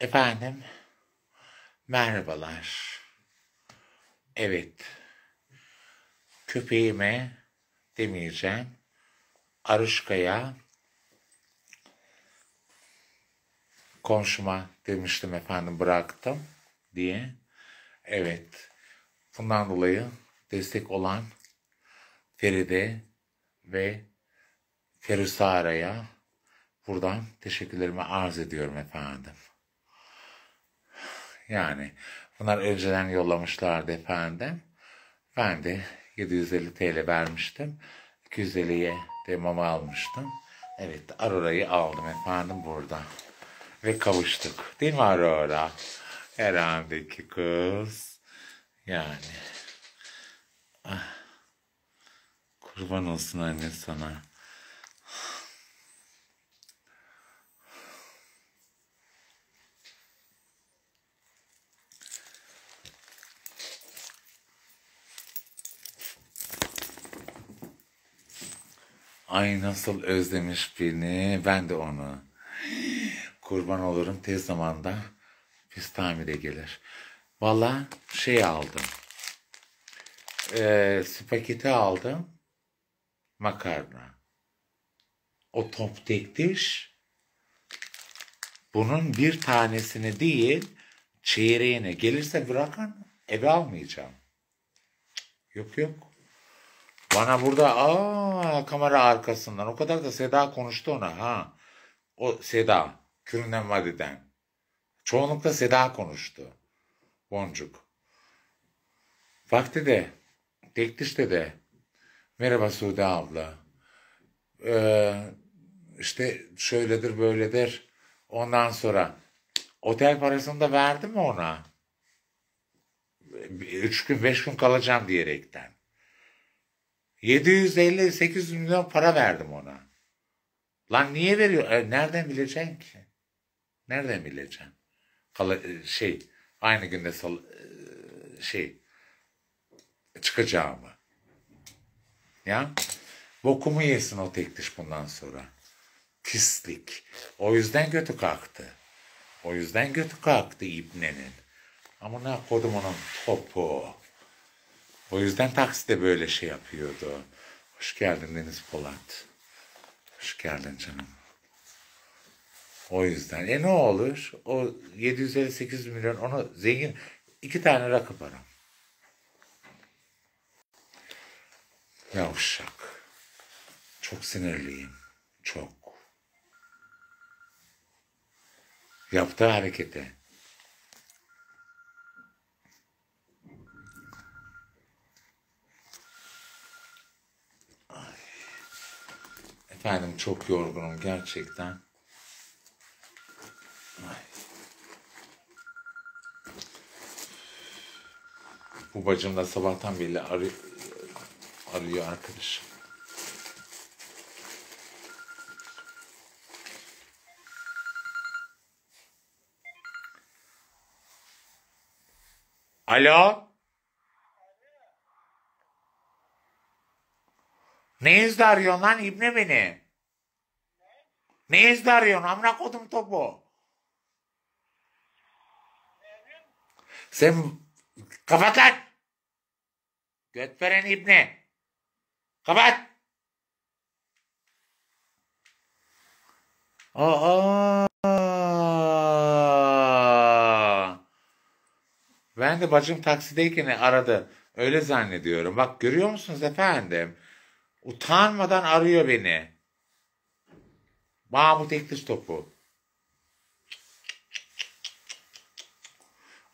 Efendim, merhabalar. Evet, köpeğime demeyeceğim, Arışka'ya komşuma demiştim efendim bıraktım diye. Evet, bundan dolayı destek olan Feride ve Ferusara'ya buradan teşekkürlerimi arz ediyorum efendim. Yani bunlar önceden yollamışlardı efendim. Ben de 750 TL vermiştim. 250'ye de mama almıştım. Evet Aurora'yı aldım efendim burada. Ve kavuştuk. Değil mi Aurora? Herhalde kız. Yani. Ah. Kurban olsun anne sana. Ay nasıl özlemiş beni. Ben de onu. Kurban olurum tez zamanda biz tamire gelir. Valla şey aldım. Ee, spagetti aldım. Makarna. O top tek diş. Bunun bir tanesini değil çeyreğine gelirse bırakın eve almayacağım. Yok yok. Bana burada aa kamera arkasından o kadar da Seda konuştu ona ha. O Seda Küründen Vadiden. Çoğunlukla Seda konuştu. Boncuk. Vakti de Tekdiş'te de merhaba Sude abla. Ee, işte şöyledir böyledir. Ondan sonra otel parasını da verdi mi ona? Üç gün beş gün kalacağım diyerekten. 750-800 milyon para verdim ona. Lan niye veriyor? E, nereden bileceksin ki? Nereden bileceksin? Kal şey aynı günde sal şey çıkacağımı. Ya bokumu yesin o tek diş bundan sonra. Pislik. O yüzden götü kalktı. O yüzden götü kalktı İbne'nin. Ama ne kodum onun topu. O yüzden takside böyle şey yapıyordu. Hoş geldin Deniz Polat. Hoş geldin canım. O yüzden. E ne olur? O 758 milyon onu zengin iki tane rakı para. Yavşak. Çok sinirliyim. Çok. Yaptığı harekete. Efendim çok yorgunum gerçekten. Bu bacım da sabahtan beri arı, arıyor arkadaşım. Alo? Ne izle arıyorsun lan İbne beni? Ne izle arıyorsun amına kodum topu? Sen kapat lan. Göt veren İbne. Kapat. Aa. Ben de bacım taksideyken aradı. Öyle zannediyorum. Bak görüyor musunuz efendim? Utanmadan arıyor beni. Mahmut Ektiz topu.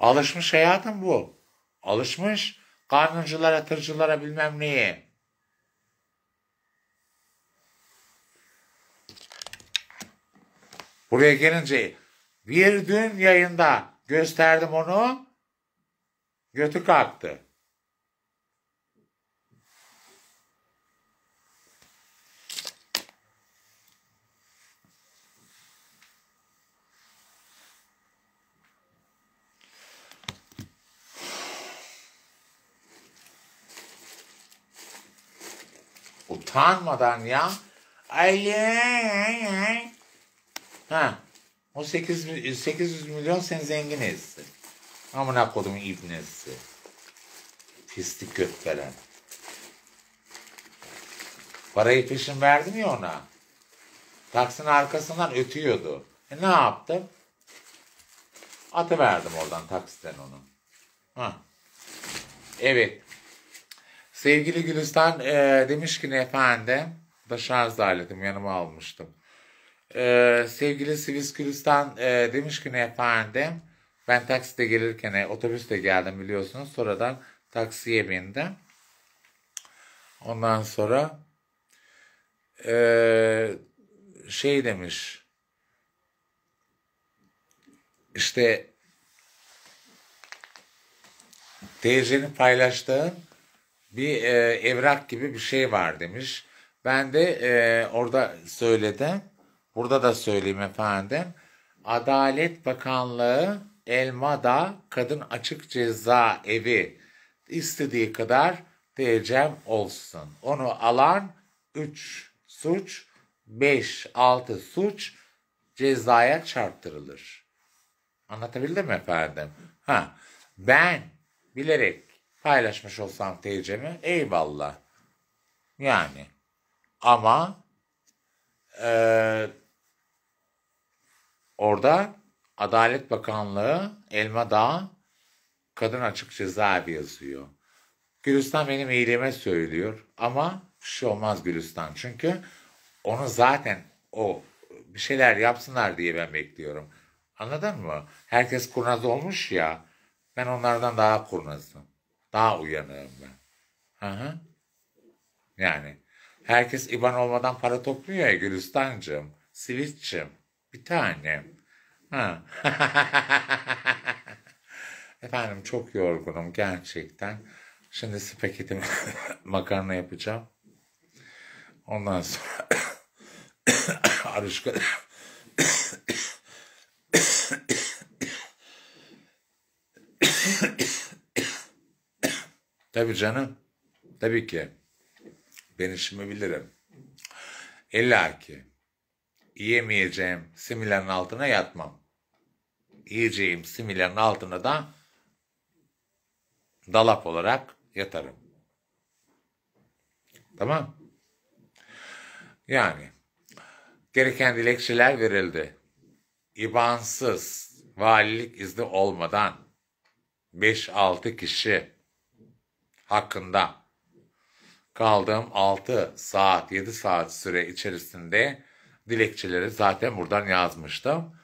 Alışmış hayatım bu. Alışmış kanunculara, tırcılara bilmem neye. Buraya gelince bir dün yayında gösterdim onu. Götü kalktı. Utanmadan ya. Ay. Ha. O 800, 800 milyon seni zengin etsin. Amına kodum ibnesi. Pislik göt veren. Parayı peşin verdim ya ona. Taksinin arkasından ötüyordu. E ne yaptım? Atı verdim oradan taksiden onu. Ha. Evet. Sevgili Gülistan e, demiş ki ne efendim? Da şarj aletim yanıma almıştım. E, sevgili Sivis Gülistan e, demiş ki ne efendim? Ben takside gelirken e, otobüste geldim biliyorsunuz. Sonradan taksiye bindim. Ondan sonra e, şey demiş. İşte TC'nin paylaştığı bir e, evrak gibi bir şey var demiş. Ben de e, orada söyledim. Burada da söyleyeyim efendim. Adalet Bakanlığı Elmada Kadın Açık Ceza Evi istediği kadar TC'm olsun. Onu alan 3 suç, 5, 6 suç cezaya çarptırılır. Anlatabildim mi efendim? Ha, ben bilerek paylaşmış olsam TC'mi eyvallah. Yani ama e, orada Adalet Bakanlığı Elma Dağı Kadın Açık Cezaevi yazıyor. Gülistan benim iyiliğime söylüyor ama bir şey olmaz Gülistan. Çünkü onu zaten o bir şeyler yapsınlar diye ben bekliyorum. Anladın mı? Herkes kurnaz olmuş ya. Ben onlardan daha kurnazım. Daha uyanığım ben. Hı hı. Yani herkes IBAN olmadan para topluyor ya Gülistancığım. Sivitçim. Bir tanem. Ha. Efendim çok yorgunum gerçekten. Şimdi spagettimi makarna yapacağım. Ondan sonra arışka Tabii canım. Tabii ki. Ben işimi bilirim. İlla ki. Yiyemeyeceğim similerin altına yatmam. Yiyeceğim similerin altına da dalap olarak yatarım. Tamam. Yani gereken dilekçeler verildi. İbansız valilik izni olmadan 5-6 kişi hakkında kaldığım 6 saat 7 saat süre içerisinde dilekçeleri zaten buradan yazmıştım.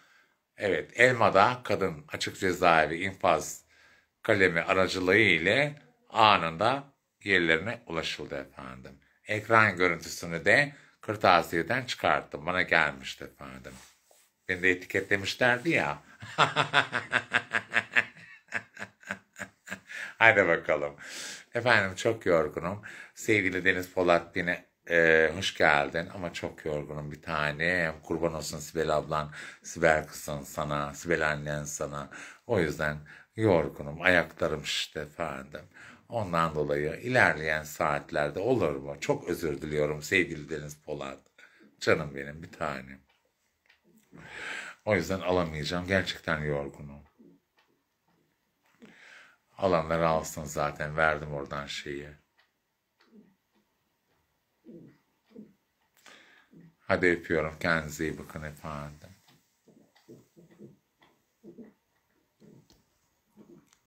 Evet Elma'da kadın açık cezaevi infaz kalemi aracılığı ile anında yerlerine ulaşıldı efendim. Ekran görüntüsünü de kırtasiyeden çıkarttım. Bana gelmişti efendim. Beni de etiketlemişlerdi ya. Hadi bakalım. Efendim çok yorgunum. Sevgili Deniz Polat yine e, hoş geldin ama çok yorgunum bir tane. Kurban olsun Sibel ablan, Sibel kızın sana, Sibel annen sana. O yüzden yorgunum, ayaklarım işte efendim. Ondan dolayı ilerleyen saatlerde olur mu? Çok özür diliyorum sevgili Deniz Polat. Canım benim bir tanem. O yüzden alamayacağım. Gerçekten yorgunum. Alanlar alsın zaten. Verdim oradan şeyi. Hadi öpüyorum. Kendinize iyi bakın efendim.